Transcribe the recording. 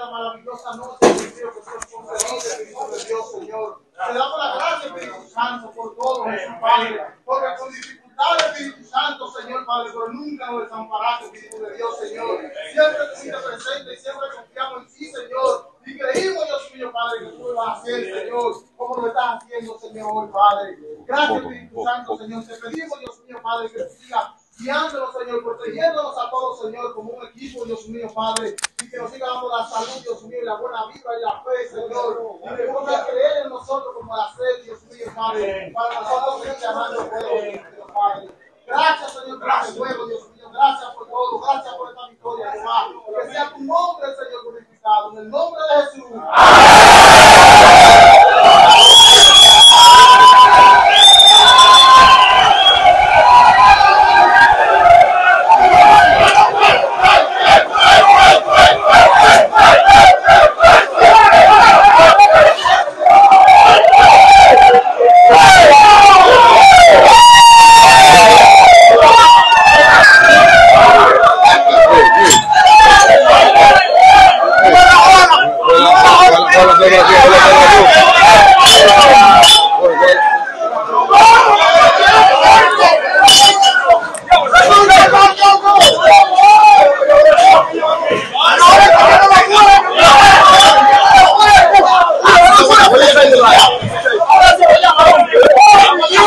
la maravillosa noche, Dios mío, que tú nos concediste, de Dios, Señor. Te damos la gracia, Espíritu Santo, por todo, Jesús, Padre, porque con dificultades, Espíritu Santo, Señor, Padre, pero nunca nos desamparaste, Espíritu de Dios, Señor. Siempre estuviste presente y siempre confiamos en ti, Señor. Y creímos, Dios mío, Padre, que tú lo vas a hacer, Señor, como lo estás haciendo, Señor, hoy, Padre. Gracias, Espíritu Santo, Señor. Te pedimos, Dios mío, Padre, que siga guiándonos, Señor, protegiéndonos a todos, Señor, como un equipo, Dios mío, Padre, y que nos siga dando la salud, Dios mío, y la buena vida y la fe, Señor, y que ponga a creer en nosotros como la sed, Dios mío, Padre, para nosotros seguir llamando Dios Padre. Gracias, Señor, por fuego, Dios mío, gracias por todo, gracias por esta victoria, Jehová, Oh, my God.